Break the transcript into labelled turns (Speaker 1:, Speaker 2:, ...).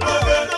Speaker 1: Chucky